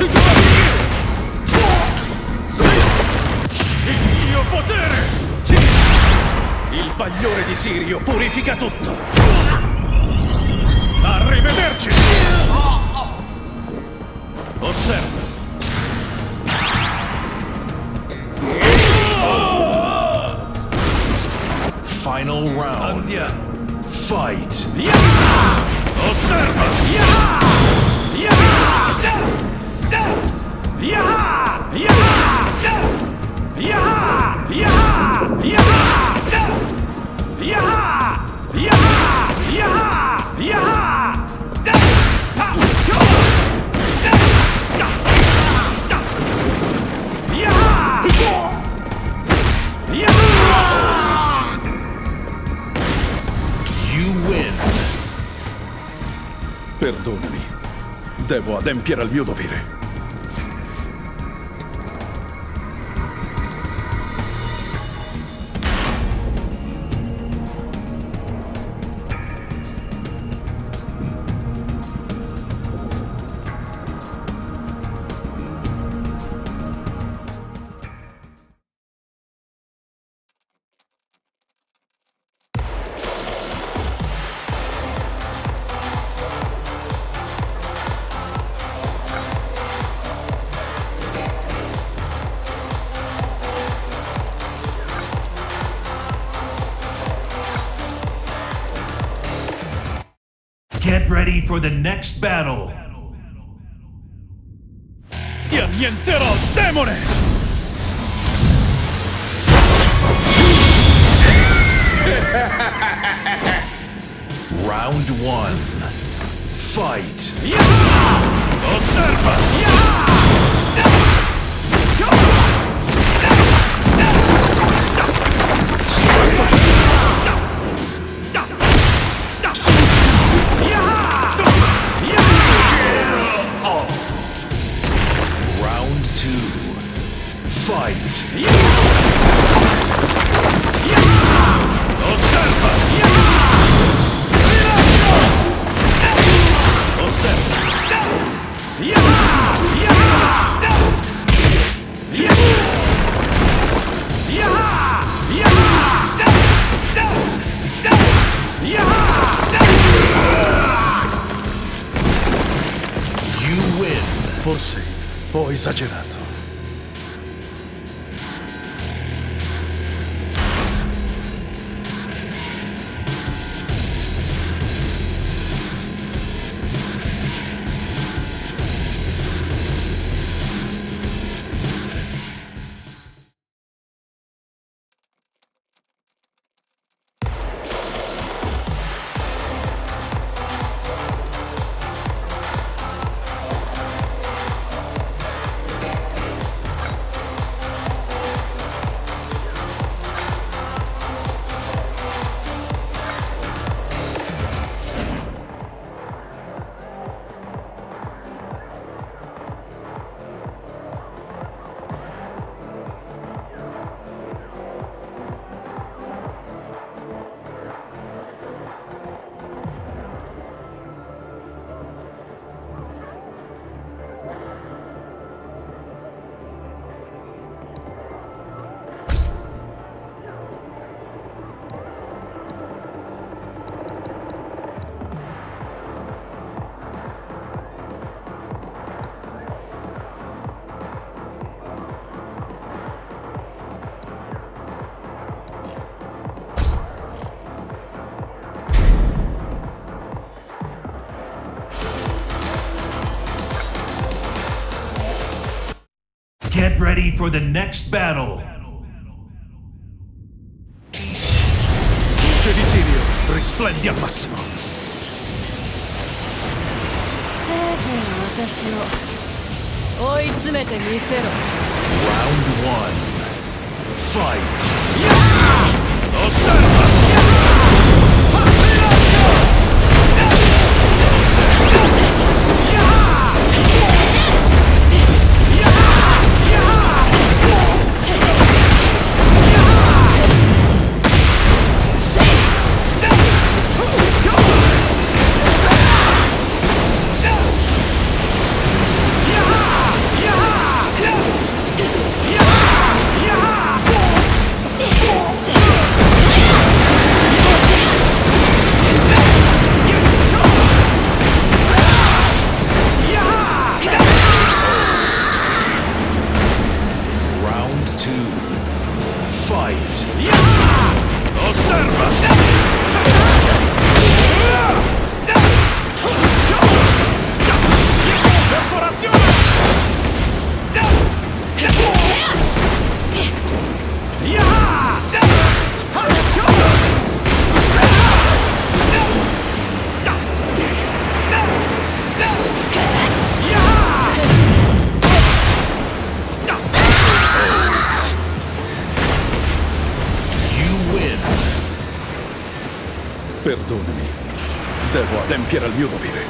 Il mio potere! Il bagliore di Sirio purifica tutto! Arrivederci! Osserva! Final round. Andiamo! Fight. Osserva! You win. Perdonami. Devo adempiere al mio dovere. For the next battle. Ti annienterò, demone! Round one. Fight. Osserva! Round You. Forse ho esagerato. ready for the next battle. Luce di Sirio, risplendi al massimo. せいぜい私を追い詰めてみせろ Round one. Fight. Osserva! compierà il mio dovere.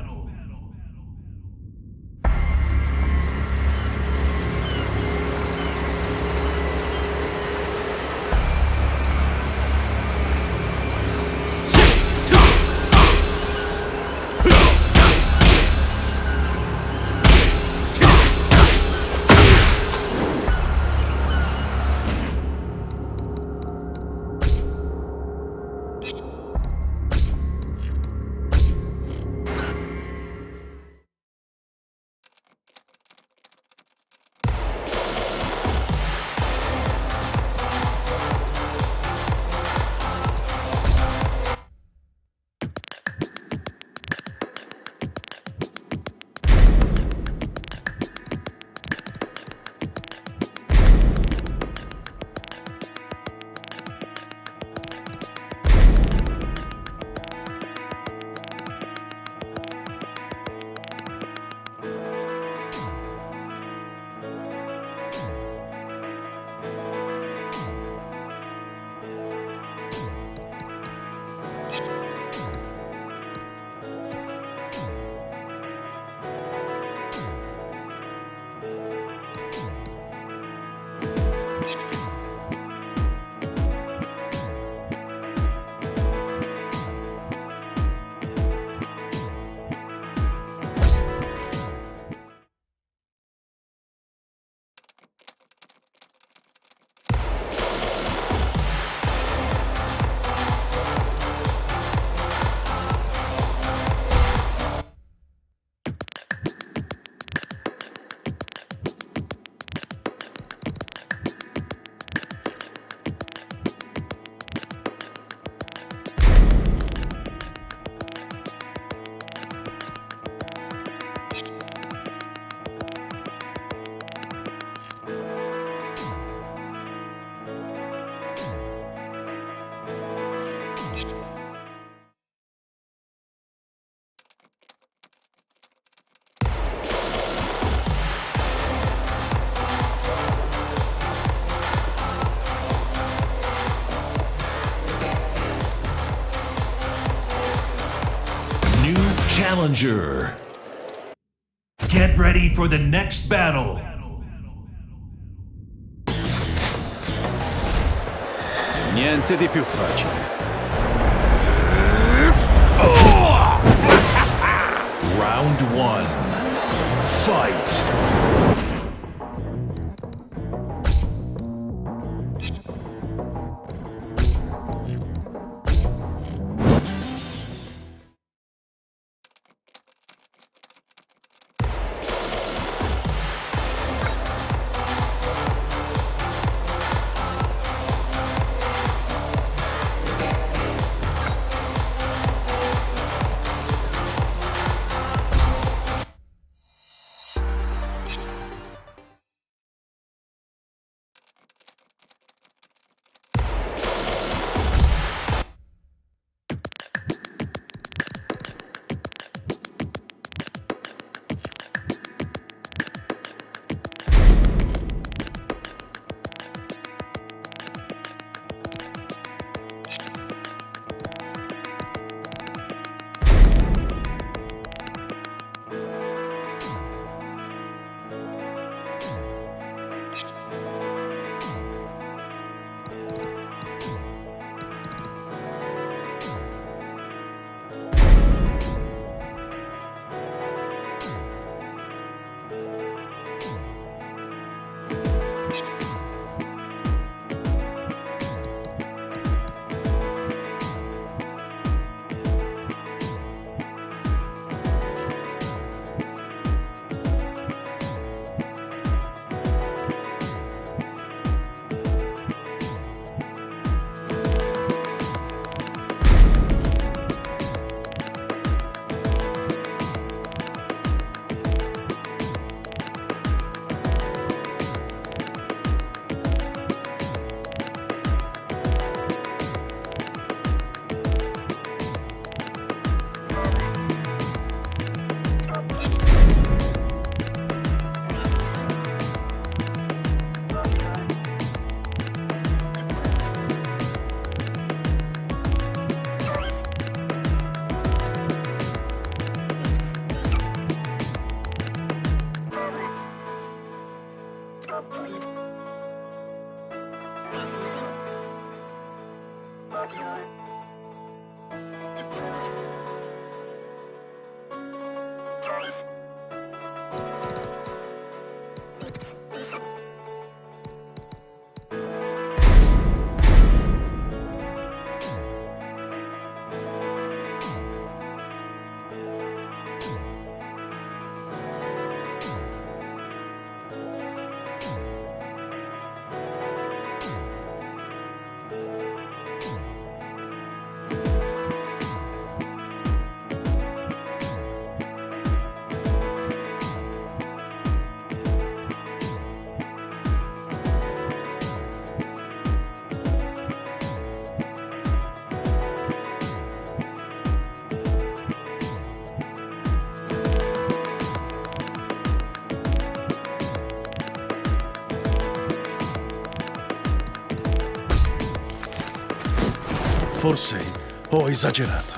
Challenger. Get ready for the next battle. Niente di più facile. Round one. Fight. Forse ho esagerato.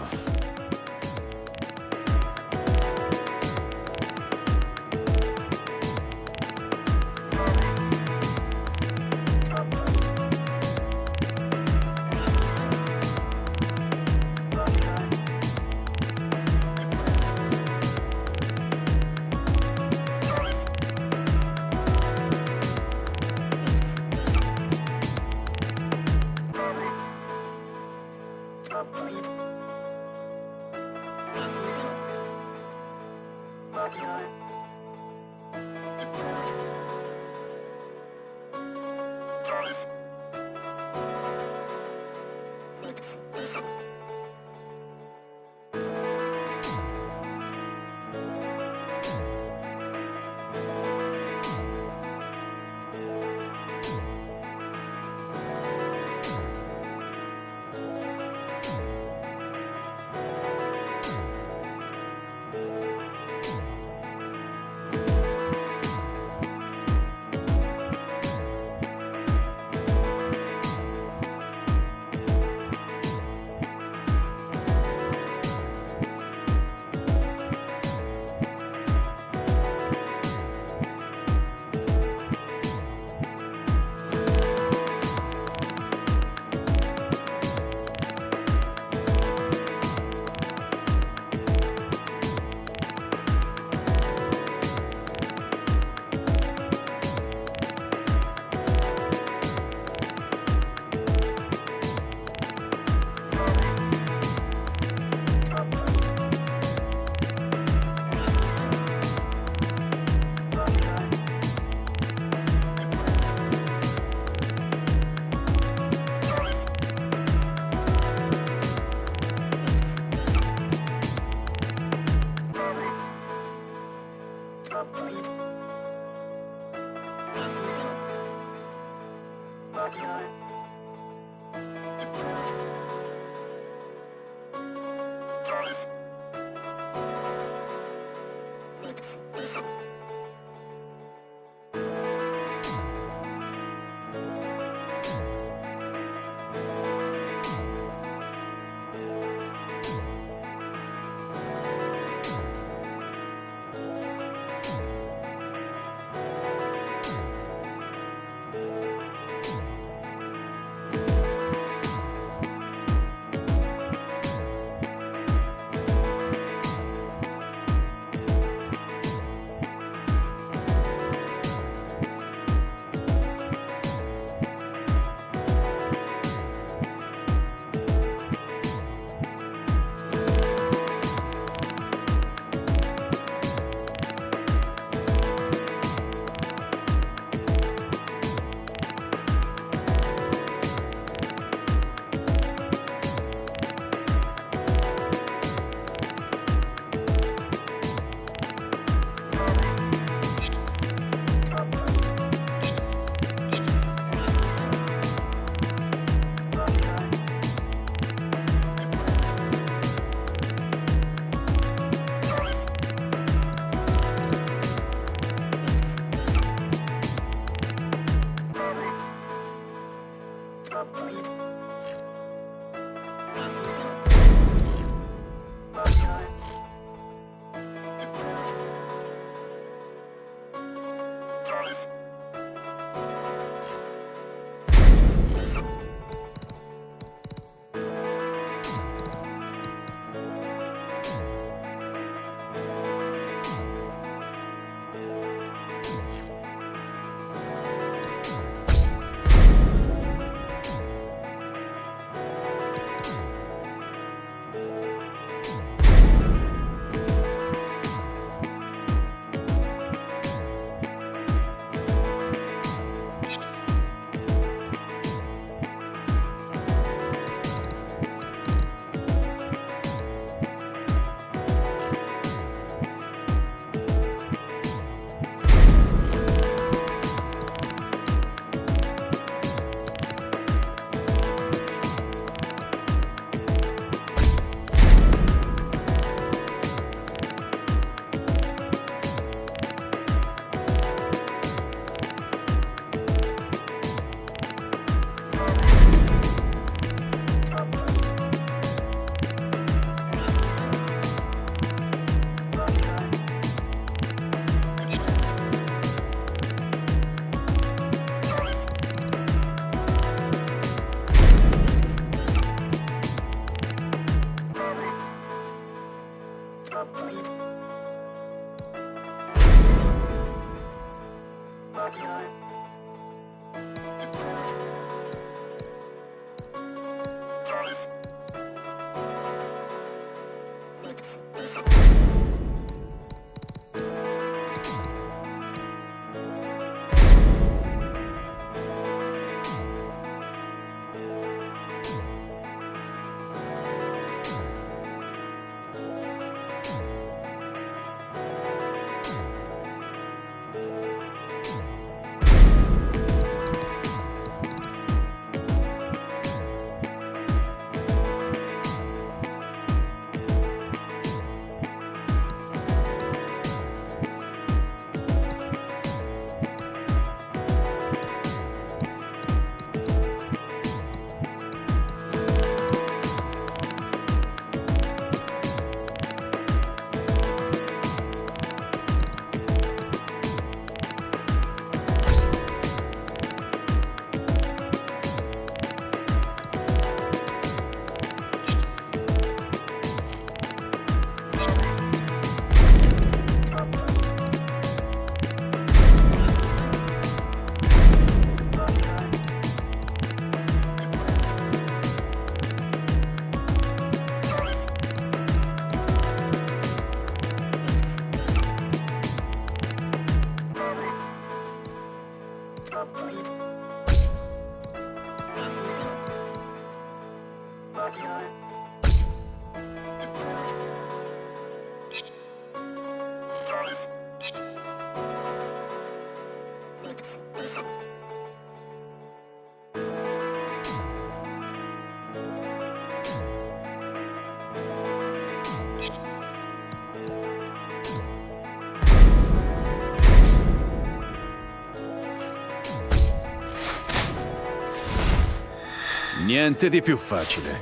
Niente di più facile.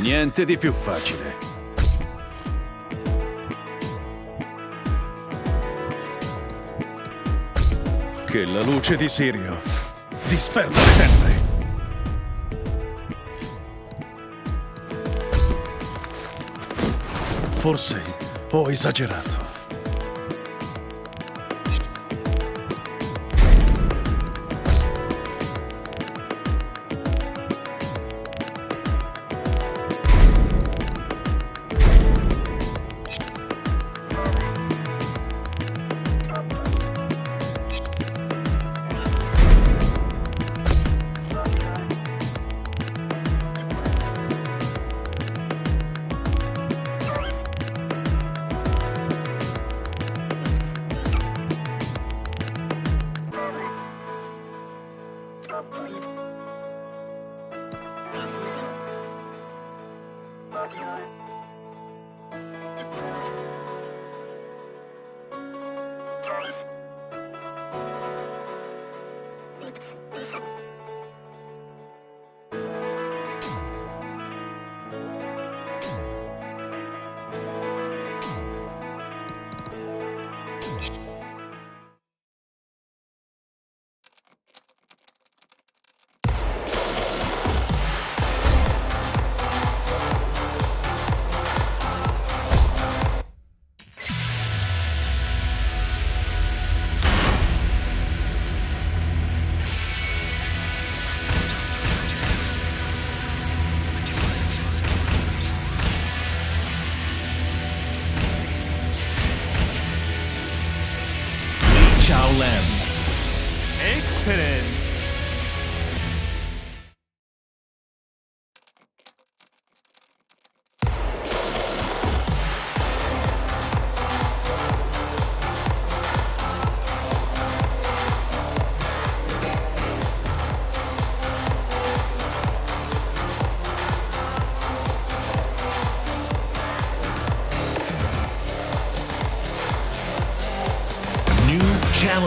Niente di più facile. Che la luce di Sirio disferda le tenebre. Forse ho esagerato.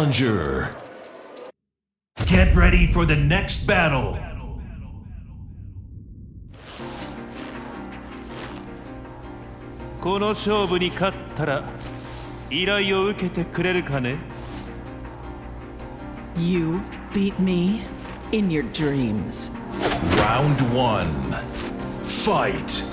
challenger. Get ready for the next battle. You beat me in your. Round. Fight.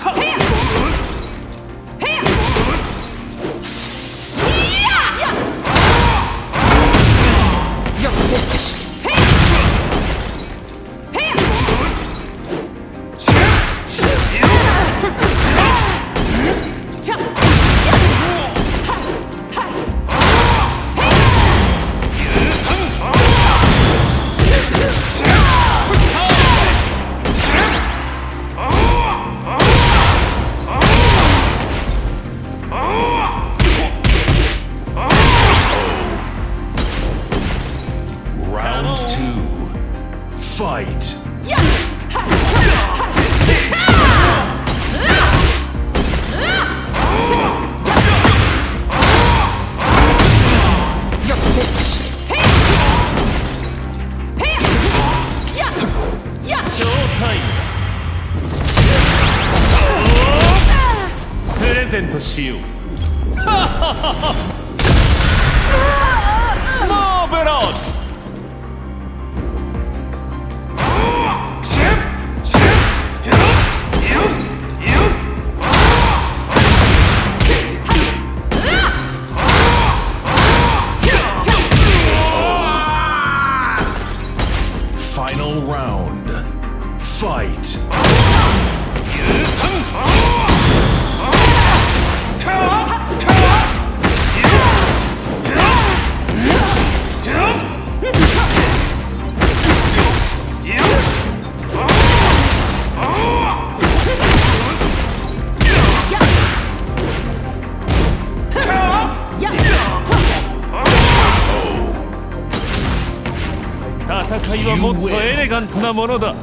ものだ。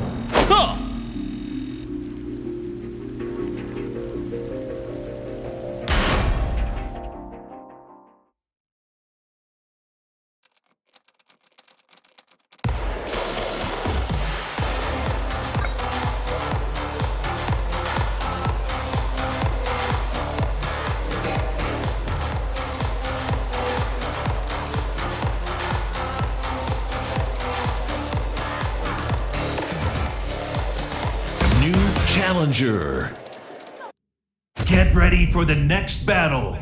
for the next battle.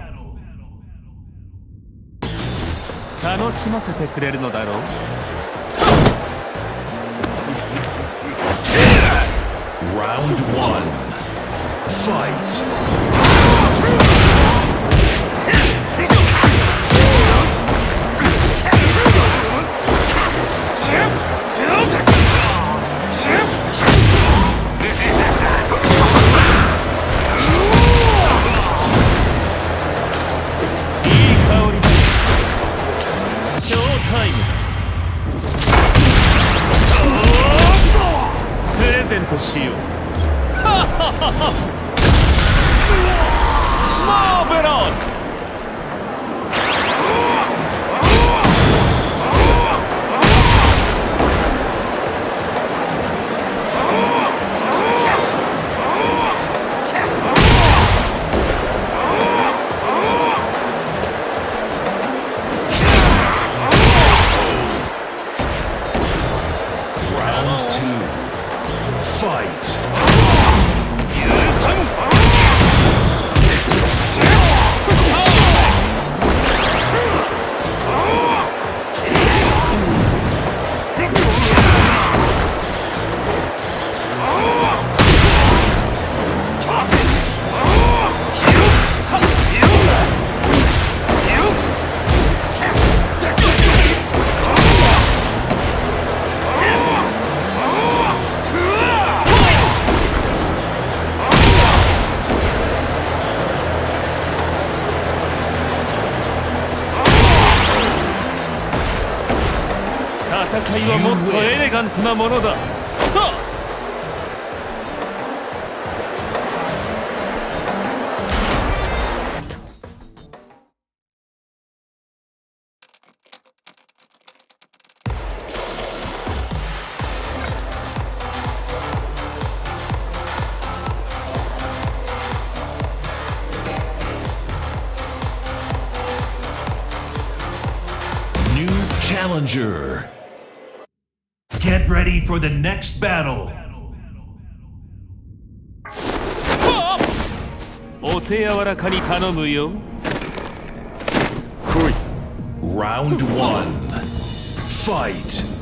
Round 1 Fight! センしよう。マーベラス！頼むよ Round one. Fight.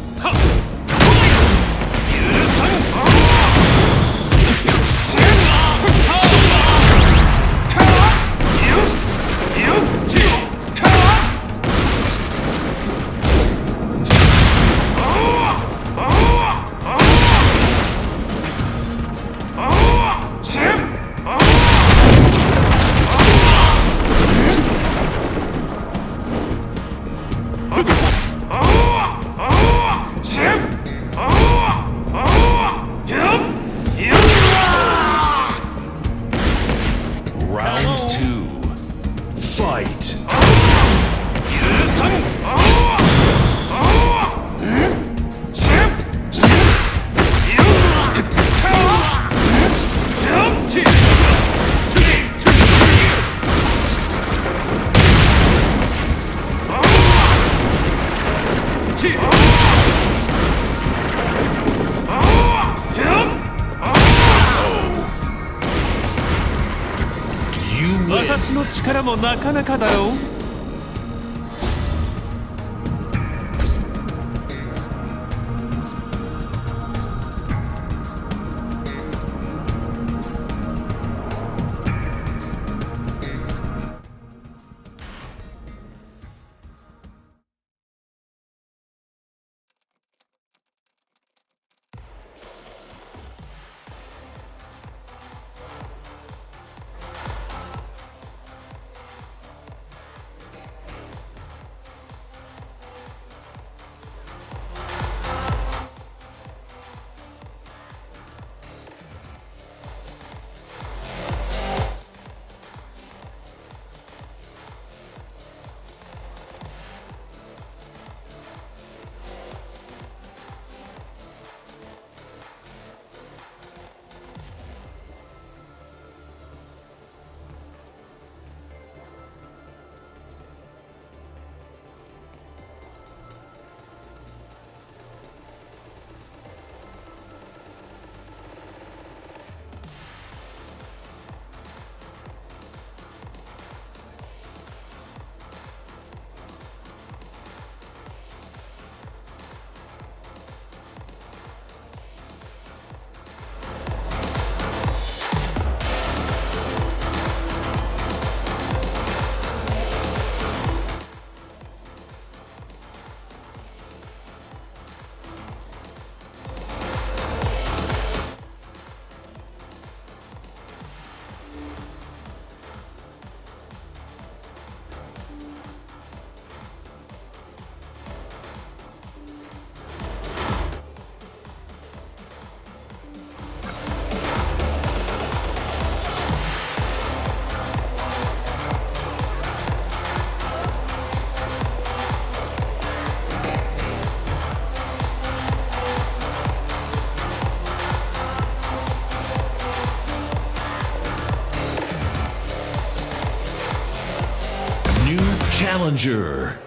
なかなかだろう challenger.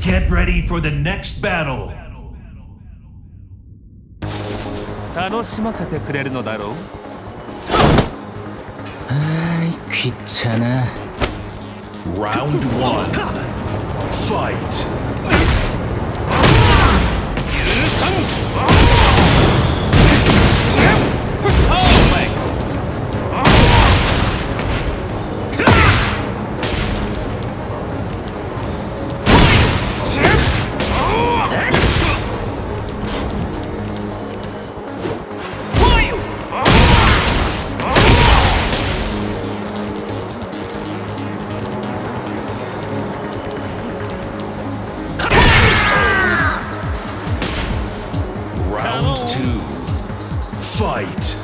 Get ready for the next battle. 楽しませてくれるのだろうはい、切っちゃな。Round 1 Fight! Fight.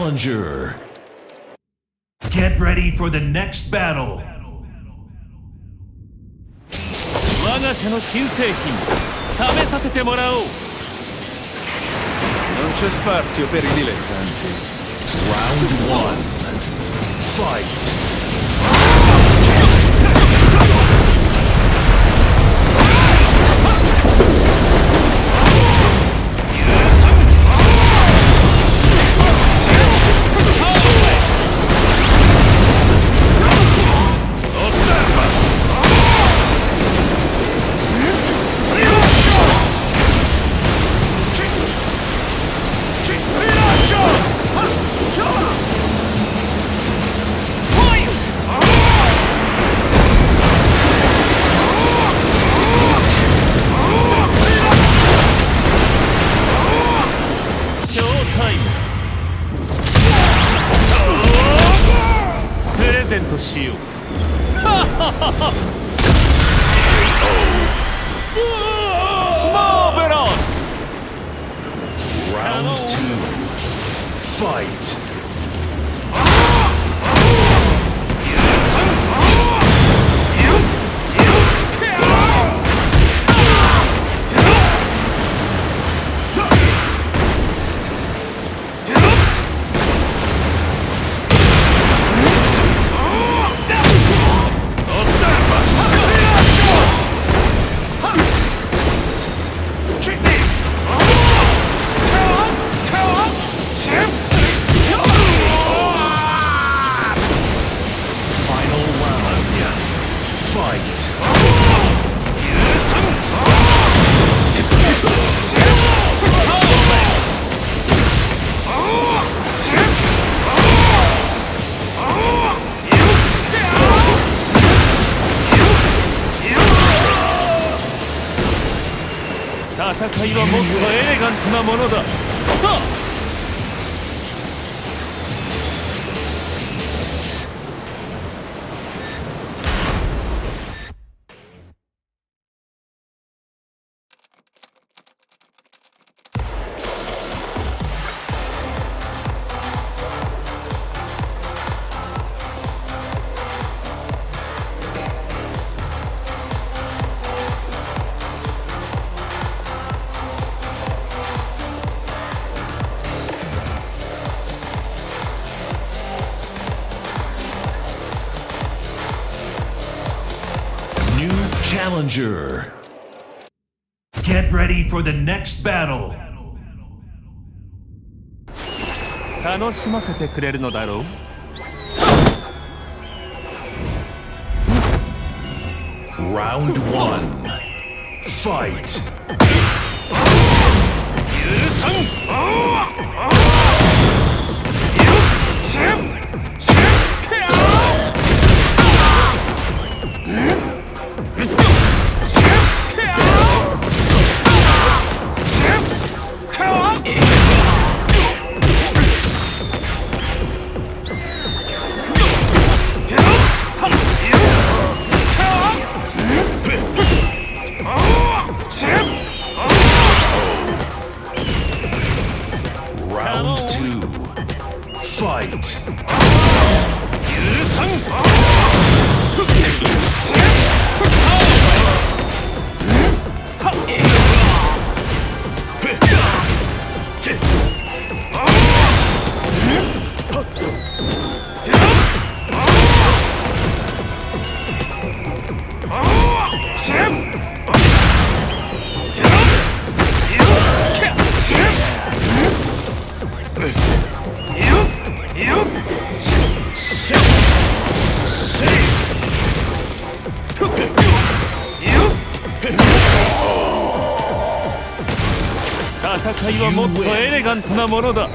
challenger. Get ready for the next battle. 我が社の新製品試させてもらおう Non c'è spazio per i dilettanti. Round one. Fight. 戦いはもっとエレガントなものだ。さあ challenger. Get ready for the next battle. 楽しませてくれるのだろう Round one. Fight. 戦いはもっとエレガントなものだ。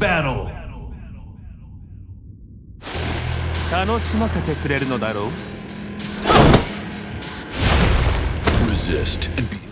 Battle. 楽しませてくれるのだろう Resist and be